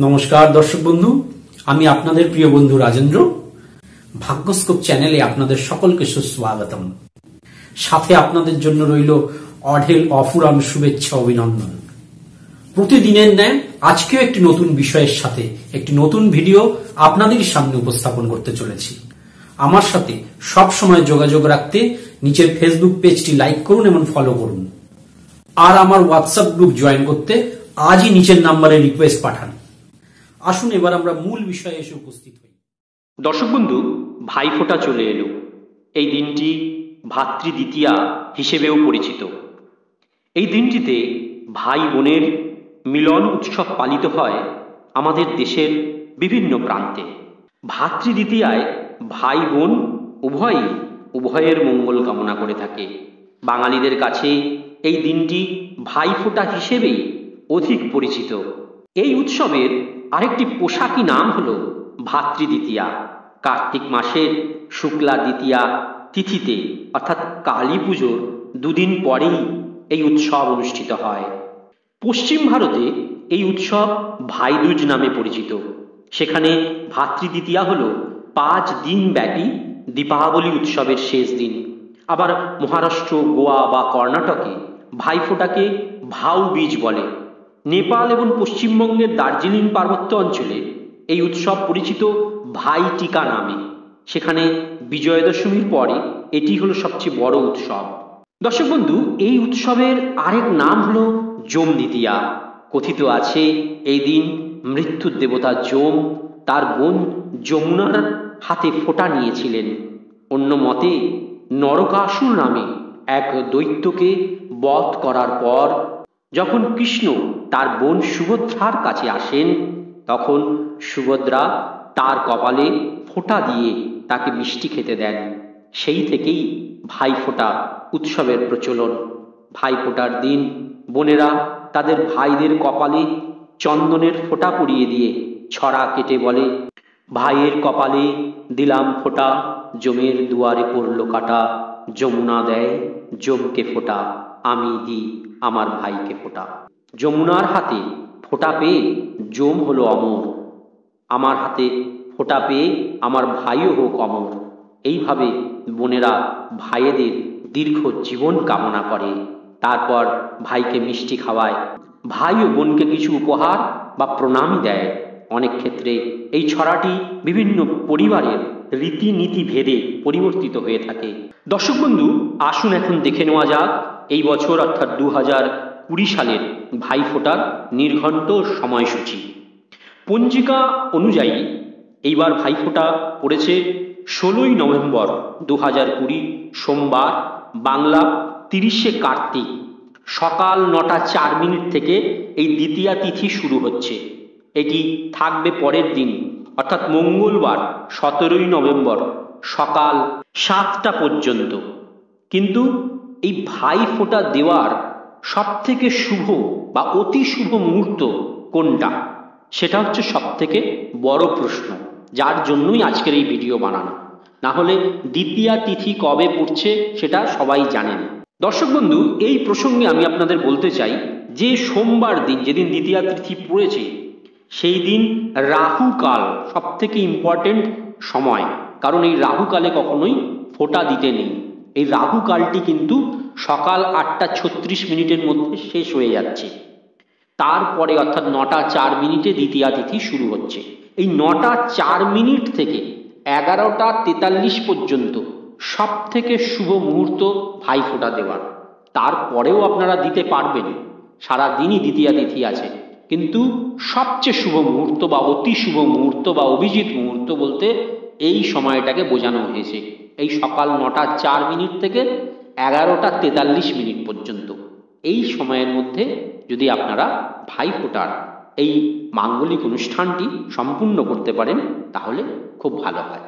নমস্কার, দর্শক বন্ধু। আমি আপনাদের প্রিয় বন্ধু রাজেন্দ্র। ভাগ্যস্কোপ চ্যানেলে আপনাদের সকলকে সুস্বাগতম। সাথে আপনাদের জন্য রইল অঢেল অফুরান শুভেচ্ছা, অভিনন্দন। প্রতিদিনের ন্যায় আজকেও একটি নতুন বিষয়ের সাথে একটি নতুন ভিডিও আপনাদের সামনে উপস্থাপন করতে চলেছি। আমার সাথে সব সময় যোগাযোগ রাখতে নিচের ফেসবুক পেজটি লাইক করুন এবং ফলো করুন। আর আমার হোয়াটসঅ্যাপ গ্রুপ জয়েন করতে আজই নিচের নাম্বারে রিকোয়েস্ট পাঠান। আসুন এবার আমরা মূল বিষয়ে এসে উপস্থিত হই। দর্শক বন্ধু ভাইফোঁটা চলে এলো। এই দিনটি ভাতৃ দ্বিতীয়া হিসেবেও পরিচিত। এই দিনটিতে ভাই বোনের মিলন উৎসব পালিত হয় আমাদের দেশের বিভিন্ন প্রান্তে। ভাতৃ দ্বিতীয়ায় ভাই বোন উভয়ই উভয়ের মঙ্গল কামনা করে থাকে। বাঙালিদের কাছে এই দিনটি ভাইফোঁটা হিসেবেই অধিক পরিচিত। এই উৎসবের আরেকটি পোশাকি নাম হল ভাতৃ দ্বিতীয়া কার্তিক মাসের শুক্লা দ্বিতীয়া তিথিতে, অর্থাৎ কালী পুজোর দুদিন পরেই এই উৎসব অনুষ্ঠিত হয়। পশ্চিম ভারতে এই উৎসব ভাইদুজ নামে পরিচিত। সেখানে ভাতৃ দ্বিতীয়া হল পাঁচ দিন ব্যাপী দীপাবলি উৎসবের শেষ দিন। আবার মহারাষ্ট্র, গোয়া বা কর্ণাটকে ভাইফোঁটাকে ভাউ বীজ বলে। নেপাল এবং পশ্চিমবঙ্গের দার্জিলিং পার্বত্য অঞ্চলে এই উৎসব পরিচিত ভাই টিকা নামে। সেখানে বিজয়া দশমীর পরে এটি হলো সবচেয়ে বড় উৎসব। দর্শক বন্ধু, এই উৎসবের আরেক নাম হলো জম দ্বিতীয়া কথিত আছে, এই দিন মৃত্যুর দেবতা জম তার বোন যমুনার হাতে ফোঁটা নিয়েছিলেন। অন্য মতে, নরকাসুর নামে এক দৈত্যকে বধ করার পর যখন কৃষ্ণ তার বোন সুভদ্রার কাছে আসেন, তখন সুভদ্রা তার কপালে ফোঁটা দিয়ে তাকে মিষ্টি খেতে দেন। সেই থেকেই ভাইফোঁটা উৎসবের প্রচলন। ভাইফোঁটার দিন বোনেরা তাদের ভাইদের কপালে চন্দনের ফোঁটা পরিয়ে দিয়ে ছড়া কেটে বলে, ভাইয়ের কপালে দিলাম ফোঁটা, জমের দুয়ারে পড়ল কাটা, যমুনা দেয় জমকে ফোঁটা। আমি দিই আমার ভাইকে ফোঁটা। যমুনার হাতে ফোঁটা পেয়ে জম হলো অমর। আমার হাতে ফোঁটা পেয়ে আমার ভাইও হোক অমর। এইভাবে বোনেরা ভাইয়েদের দীর্ঘ জীবন কামনা করে। তারপর ভাইকে মিষ্টি খাওয়ায়। ভাই ও বোনকে কিছু উপহার বা প্রণামই দেয়। অনেক ক্ষেত্রে এই ছড়াটি বিভিন্ন পরিবারের রীতিনীতি ভেদে পরিবর্তিত হয়ে থাকে। দর্শক বন্ধু, আসুন এখন দেখে নেওয়া যাক এই বছর অর্থাৎ দু হাজার কুড়ি সালের ভাইফোঁটার নির্ঘণ্ট সময়সূচি। পঞ্জিকা অনুযায়ী এইবার ভাইফোঁটা পড়েছে ষোলোই নভেম্বর দু হাজার কুড়ি সোমবার বাংলা তিরিশে কার্তিক সকাল নটা চার মিনিট থেকে এই দ্বিতীয়া তিথি শুরু হচ্ছে। এটি থাকবে পরের দিন, অর্থাৎ মঙ্গলবার সতেরোই নভেম্বর সকাল সাতটা পর্যন্ত। কিন্তু এই ভাই ফোঁটা দেওয়ার সব থেকে শুভ বা অতি শুভ মুহূর্ত কোনটা? সেটা হচ্ছে সব থেকে বড় প্রশ্ন, যার জন্যই আজকের এই ভিডিও বানানো। না হলে দ্বিতীয়া তিথি কবে পড়ছে সেটা সবাই জানেন দর্শক বন্ধু, এই প্রসঙ্গে আমি আপনাদের বলতে চাই যে সোমবার দিন, যেদিন দ্বিতীয়া তিথি পড়েছে, সেই দিন রাহুকাল সব থেকে ইম্পর্টেন্ট সময়। কারণ এই রাহুকালে কখনোই ফোঁটা দিতে নেই। এই রাহু কালটি কিন্তু সকাল আটটা ছত্রিশ মিনিটের মধ্যে শেষ হয়ে যাচ্ছে। তারপরে অর্থাৎ নটা চার মিনিটে দ্বিতীয়া তিথি শুরু হচ্ছে। এই নটা চার মিনিট থেকে এগারোটা তেতাল্লিশ পর্যন্ত সব থেকে শুভ মুহূর্ত ভাই ভাইফোঁটা দেওয়ার তারপরেও আপনারা দিতে পারবেন। সারা দিনই দ্বিতীয়া তিথি আছে। কিন্তু সবচেয়ে শুভ মুহূর্ত বা অতি শুভ মুহূর্ত বা অভিজিৎ মুহূর্ত বলতে এই সময়টাকে বোঝানো হয়েছে। এই সকাল নটা চার মিনিট থেকে এগারোটা তেতাল্লিশ মিনিট পর্যন্ত। এই সময়ের মধ্যে যদি আপনারা ভাইফোঁটার এই মাঙ্গলিক অনুষ্ঠানটি সম্পূর্ণ করতে পারেন, তাহলে খুব ভালো হয়।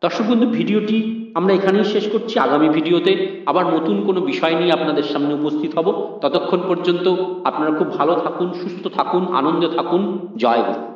দর্শক বন্ধু, ভিডিওটি আমরা এখানেই শেষ করছি। আগামী ভিডিওতে আবার নতুন কোনো বিষয় নিয়ে আপনাদের সামনে উপস্থিত হব। ততক্ষণ পর্যন্ত আপনারা খুব ভালো থাকুন, সুস্থ থাকুন, আনন্দে থাকুন। জয় গুরু।